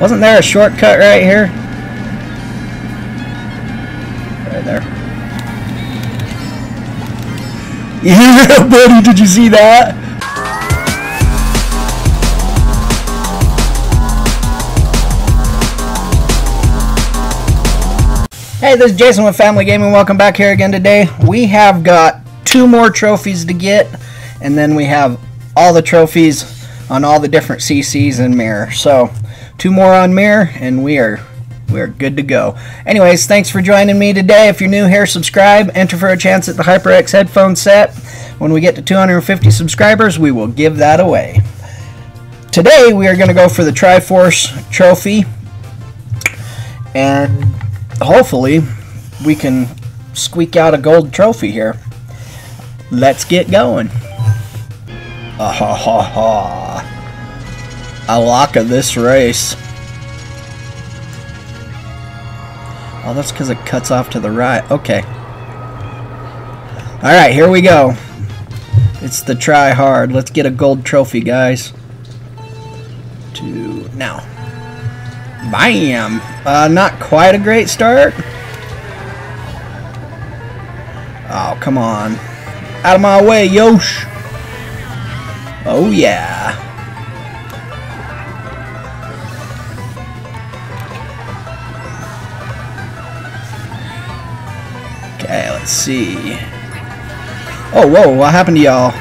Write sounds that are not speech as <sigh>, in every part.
Wasn't there a shortcut right here? Right there. <laughs> Yeah, <laughs> buddy, did you see that? Hey, this is Jason with Family Gaming. Welcome back here again today. We have got two more trophies to get, and then we have all the trophies on all the different CCs in mirror. So, two more on mirror, and we are we are good to go. Anyways, thanks for joining me today. If you're new here, subscribe. Enter for a chance at the HyperX headphone set. When we get to 250 subscribers, we will give that away. Today, we are going to go for the Triforce trophy, and hopefully we can squeak out a gold trophy here. Let's get going. Ah ha ha ha. I like this race. Oh, that's because it cuts off to the right. Okay. Alright, here we go. It's the try hard. Let's get a gold trophy, guys. To now. Bam! Uh, not quite a great start. Oh, come on. Out of my way, Yosh! Oh, yeah. Let's see. Oh, whoa, what happened to y'all?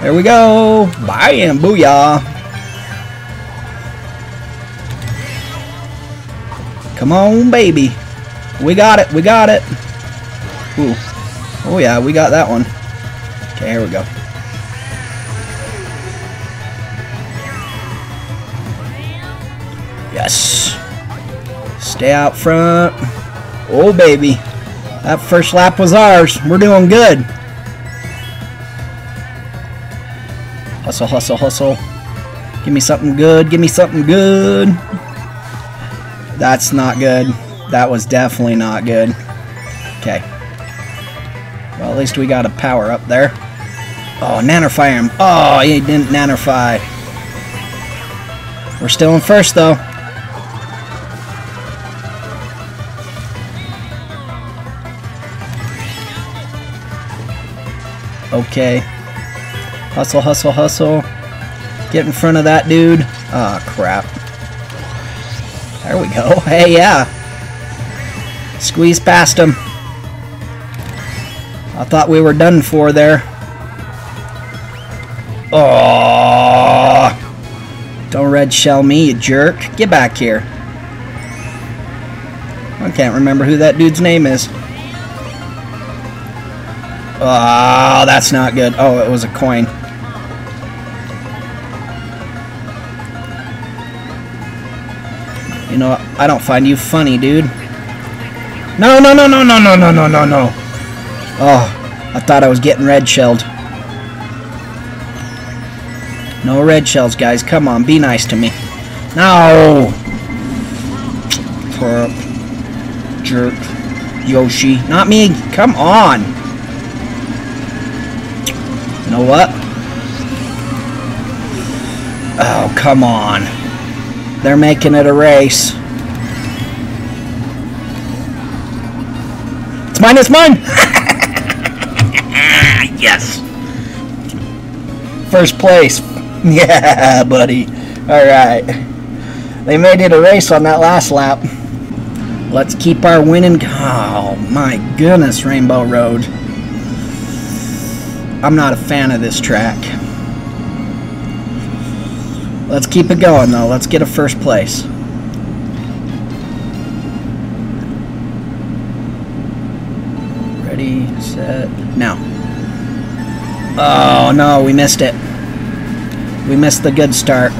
There we go. Bam, booyah. Come on, baby. We got it. We got it. Ooh. Oh, yeah, we got that one. Okay, here we go. Stay out front. Oh, baby. That first lap was ours. We're doing good. Hustle, hustle, hustle. Give me something good. Give me something good. That's not good. That was definitely not good. Okay. Well, at least we got a power up there. Oh, nannerfy him. Oh, he didn't nannerfy. We're still in first, though. Okay. Hustle, hustle, hustle. Get in front of that dude. Ah, oh, crap. There we go. <laughs> Hey, yeah. Squeeze past him. I thought we were done for there. Oh! Don't red shell me, you jerk. Get back here. I can't remember who that dude's name is. Oh, that's not good. Oh, it was a coin. You know, I don't find you funny, dude. No, no, no, no, no, no, no, no, no, no. Oh, I thought I was getting red shelled. No red shells, guys. Come on, be nice to me. No! Poor jerk. Yoshi. Not me. Come on. Know what? Oh, come on. They're making it a race. It's mine, it's mine! <laughs> yes! First place. <laughs> Yeah, buddy. Alright. They made it a race on that last lap. Let's keep our winning. Oh, my goodness, Rainbow Road. I'm not a fan of this track. Let's keep it going, though. Let's get a first place. Ready, set, now. Oh, no, we missed it. We missed the good start.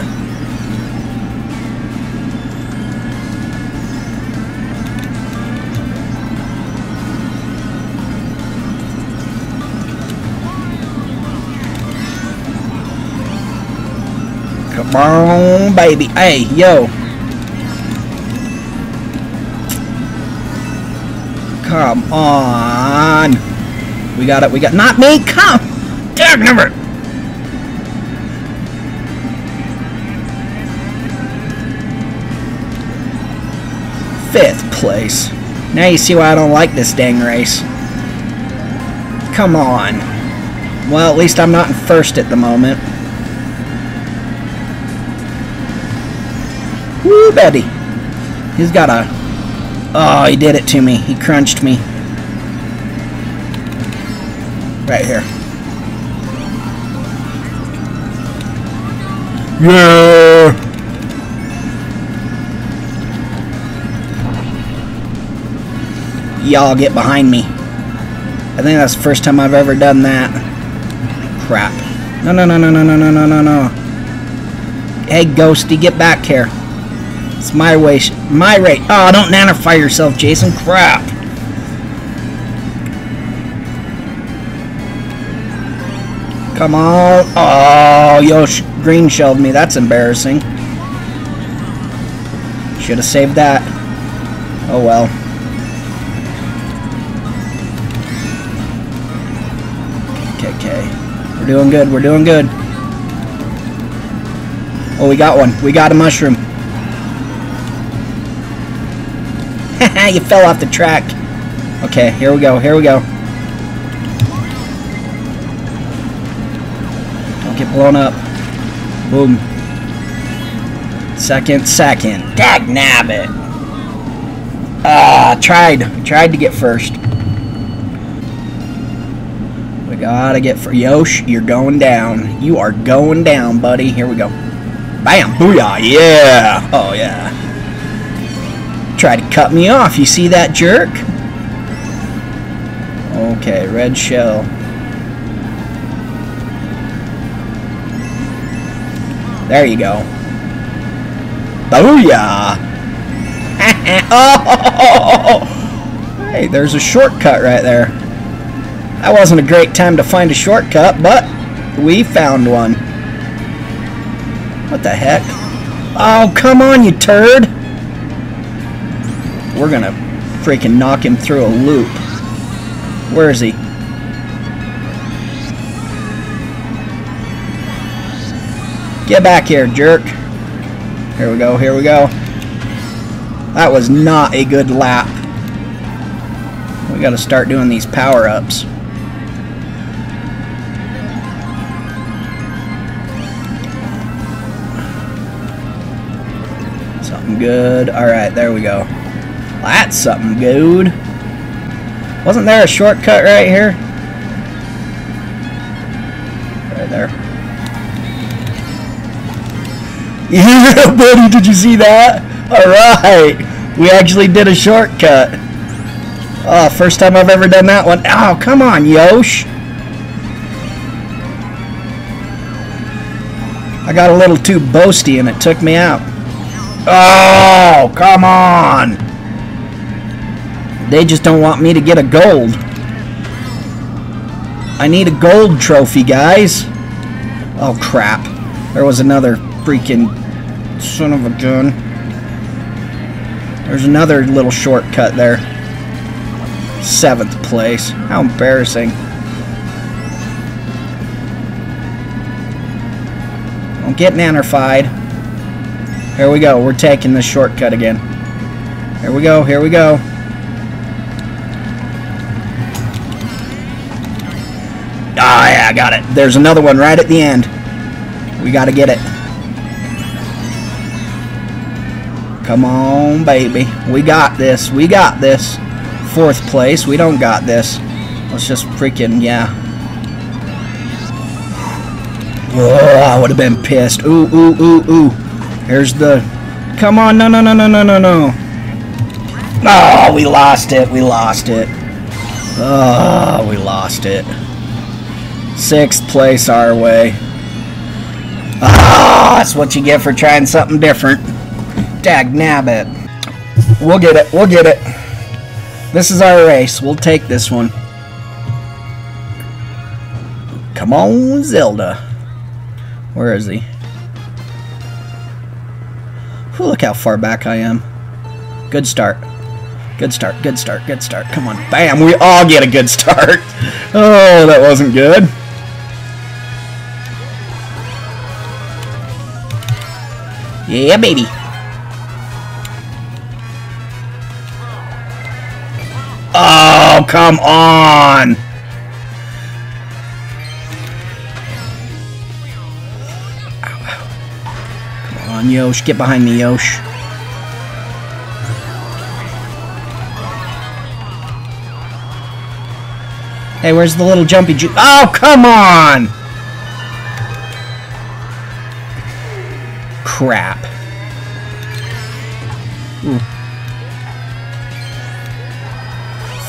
Boom, baby. Hey, yo. Come on. We got it. We got not me. Come. Damn number. Fifth place. Now you see why I don't like this dang race. Come on. Well, at least I'm not in first at the moment. Baby. He's got a... Oh, he did it to me. He crunched me. Right here. Yeah! Y'all get behind me. I think that's the first time I've ever done that. Crap. No, no, no, no, no, no, no, no, no, no. Hey, Ghosty, get back here. It's my way, my rate. Oh, don't nannerfy yourself, Jason. Crap. Come on. Oh, Yosh green shelled me. That's embarrassing. Should have saved that. Oh well. Okay. We're doing good. We're doing good. Oh, we got one. We got a mushroom. <laughs> you fell off the track. Okay, here we go. Here we go. Don't get blown up. Boom. Second, second. Dag nabbit. Ah, tried. Tried to get first. We gotta get for Yosh. You're going down. You are going down, buddy. Here we go. Bam! Booyah! Yeah! Oh, yeah. Try to cut me off. You see that jerk? Okay, red shell. There you go. Booyah! <laughs> oh! Hey, there's a shortcut right there. That wasn't a great time to find a shortcut, but we found one. What the heck? Oh, come on, you turd! We're gonna freaking knock him through a loop. Where is he? Get back here, jerk. Here we go, here we go. That was not a good lap. We gotta start doing these power-ups. Something good. Alright, there we go. That's something good. Wasn't there a shortcut right here? Right there. <laughs> Yeah, <laughs> buddy, did you see that? Alright. We actually did a shortcut. Oh, first time I've ever done that one. Oh, come on, Yosh. I got a little too boasty and it took me out. Oh, come on. They just don't want me to get a gold. I need a gold trophy, guys. Oh, crap. There was another freaking son of a gun. There's another little shortcut there. Seventh place. How embarrassing. Don't get nannerfied. Here we go. We're taking the shortcut again. Here we go. Here we go. I got it. There's another one right at the end. We got to get it. Come on, baby. We got this. We got this. Fourth place. We don't got this. Let's just freaking, yeah. Oh, I would have been pissed. Ooh, ooh, ooh, ooh. Here's the... Come on, no, no, no, no, no, no, no. Oh, we lost it. We lost it. Oh, we lost it. Sixth place our way. Ah, that's what you get for trying something different. Dag nabbit. We'll get it. We'll get it. This is our race. We'll take this one. Come on, Zelda. Where is he? Ooh, look how far back I am. Good start. Good start, good start, good start. Come on. Bam! We all get a good start. <laughs> Oh, that wasn't good. Yeah, baby. Oh, come on! Come on, Yosh. Get behind me, Yosh. Hey, where's the little jumpy ju- Oh, come on! Crap. Ooh.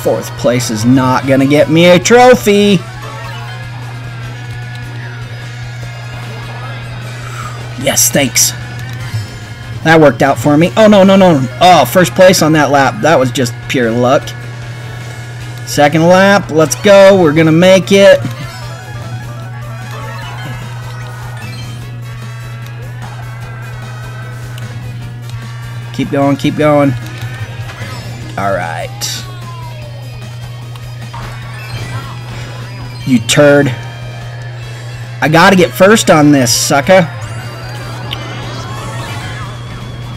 Fourth place is not gonna get me a trophy. Yes, thanks. That worked out for me. Oh, no, no, no. Oh, first place on that lap. That was just pure luck. Second lap, let's go. We're gonna make it. Keep going, keep going. Alright. You turd. I gotta get first on this, sucker.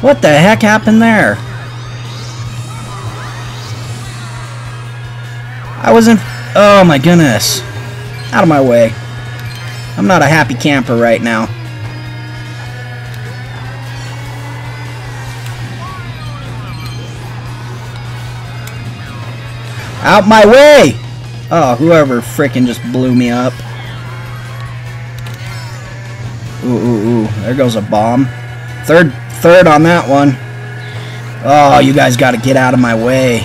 What the heck happened there? I wasn't... Oh my goodness. Out of my way. I'm not a happy camper right now. Out my way! Oh, whoever frickin' just blew me up. Ooh, ooh, ooh. There goes a bomb. Third, third on that one. Oh, you guys gotta get out of my way.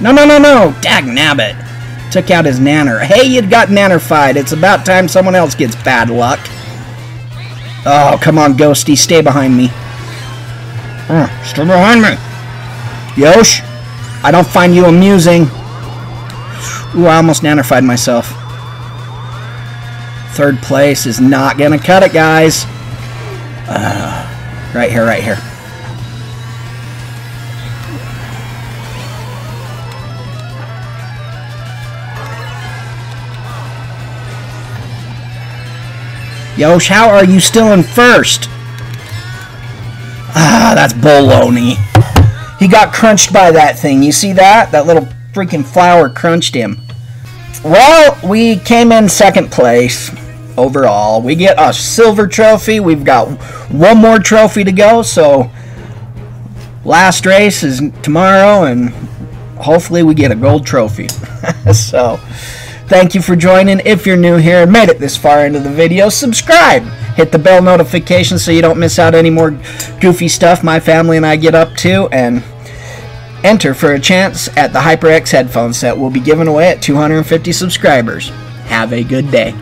No, no, no, no! Dag nabbit! Took out his nanner. Hey, you got nannerfied. It's about time someone else gets bad luck. Oh, come on, Ghosty. Stay behind me. Stay behind me. Yosh, I don't find you amusing. Ooh, I almost nannerfied myself. Third place is not going to cut it, guys. Uh, right here, right here. Yosh, how are you still in first? That's baloney. He got crunched by that thing. You see that? That little freaking flower crunched him. Well, we came in second place overall. We get a silver trophy. We've got one more trophy to go, so last race is tomorrow, and hopefully we get a gold trophy. <laughs> so, thank you for joining. If you're new here and made it this far into the video, subscribe. Hit the bell notification so you don't miss out any more goofy stuff my family and I get up to, and enter for a chance at the HyperX headphone set will be given away at 250 subscribers. Have a good day.